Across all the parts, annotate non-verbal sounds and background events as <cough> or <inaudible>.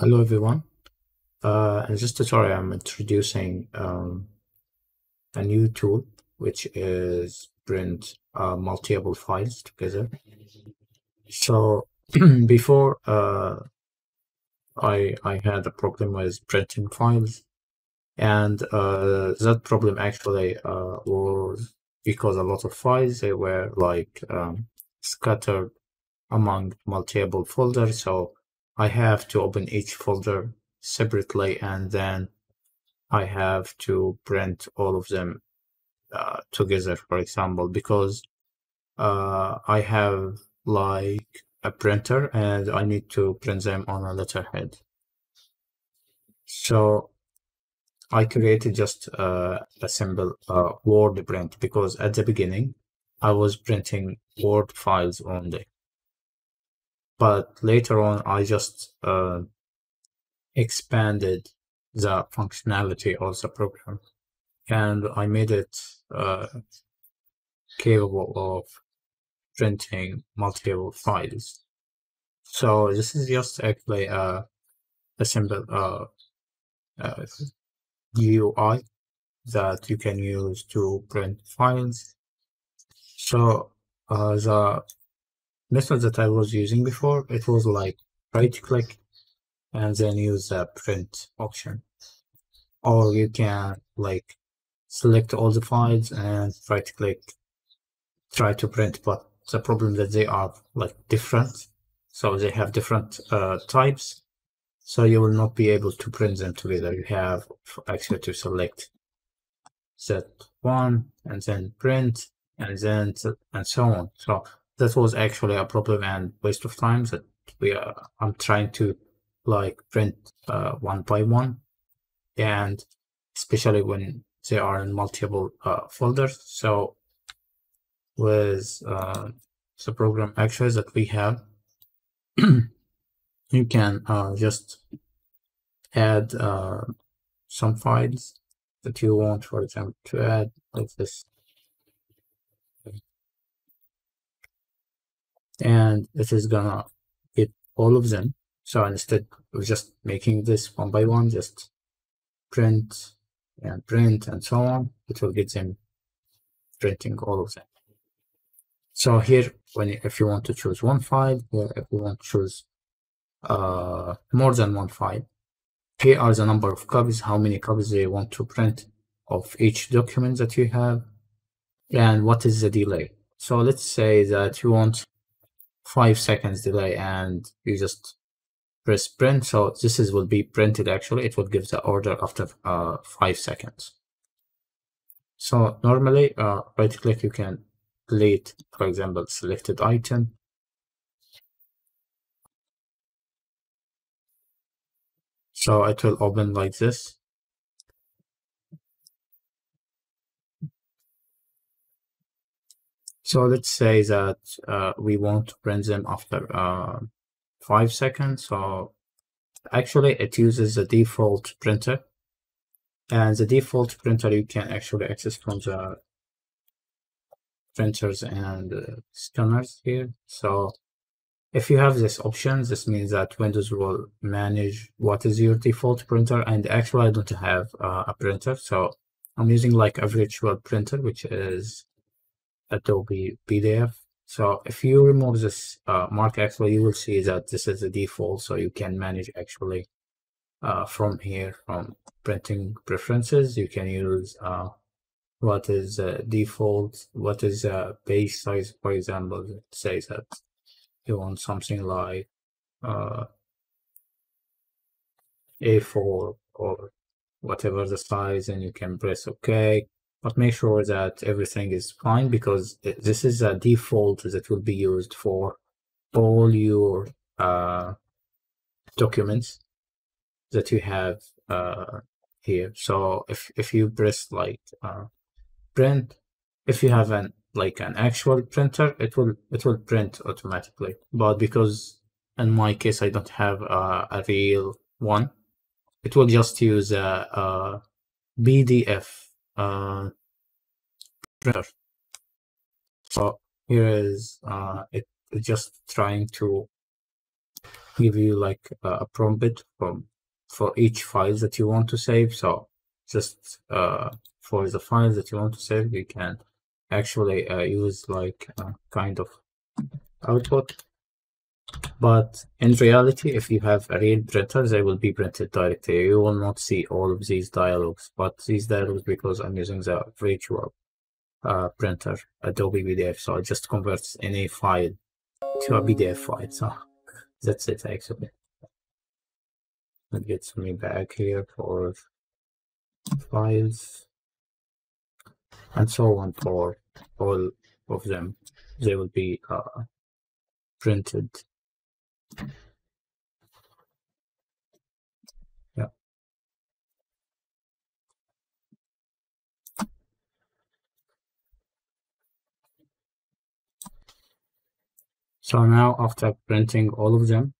Hello everyone. Uh, in this tutorial, I'm introducing um, a new tool which is print uh, multiple files together. So <clears throat> before uh, I I had a problem with printing files, and uh, that problem actually uh, was because a lot of files they were like um, scattered among multiple folders. So I have to open each folder separately and then I have to print all of them uh, together, for example, because uh, I have like a printer and I need to print them on a letterhead. So I created just uh, a simple uh, Word print because at the beginning I was printing Word files only but later on I just uh, expanded the functionality of the program and I made it uh, capable of printing multiple files. So this is just actually a, a simple uh, uh, GUI that you can use to print files. So uh, the method that I was using before, it was like right click and then use the print option. Or you can like select all the files and right click, try to print, but the problem that they are like different. So they have different uh, types. So you will not be able to print them together. You have actually to select set one and then print and then and so on. So that was actually a problem and waste of time that we are i'm trying to like print uh, one by one. And especially when they are in multiple uh, folders. So with uh, the program actually that we have <clears throat> you can uh, just add uh, some files that you want for example to add like this and it is gonna get all of them. So instead of just making this one by one, just print and print and so on, it will get them printing all of them. So here, when if you want to choose one file, here if you want to choose uh, more than one file, here are the number of copies, how many copies they want to print of each document that you have, and what is the delay. So let's say that you want five seconds delay and you just press print. So this is will be printed actually. It will give the order after uh, five seconds. So normally uh, right click you can delete for example selected item. So it will open like this. So let's say that uh, we want to print them after uh, five seconds. So actually it uses the default printer and the default printer you can actually access from the printers and uh, scanners here. So if you have this option, this means that Windows will manage what is your default printer. And actually I don't have uh, a printer. So I'm using like a virtual printer, which is Adobe PDF. So if you remove this uh, mark actually, you will see that this is the default. So you can manage actually uh, from here, from printing preferences, you can use uh, what is uh, default, what is uh, page size, for example, it says that you want something like uh, A4 or whatever the size and you can press OK but make sure that everything is fine because this is a default that will be used for all your uh, documents that you have uh, here. So if, if you press like uh, print, if you have an like an actual printer, it will it will print automatically. But because in my case I don't have a real one, it will just use a, a PDF uh, printer. So here is uh, it just trying to give you like a prompt from for each file that you want to save. So just uh, for the files that you want to save, you can actually uh, use like kind of output. But in reality, if you have a real printer, they will be printed directly. You will not see all of these dialogues, but these dialogues because I'm using the virtual uh, printer, Adobe PDF. So it just converts any file to a PDF file. So <laughs> that's it actually. That gets me back here for files and so on for all of them. They will be uh, printed. Yeah. So now after printing all of them,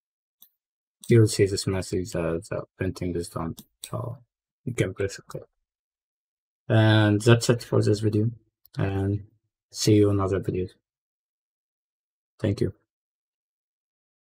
you'll see this message that the printing is done. So you can press OK. And that's it for this video. And see you in videos. Thank you.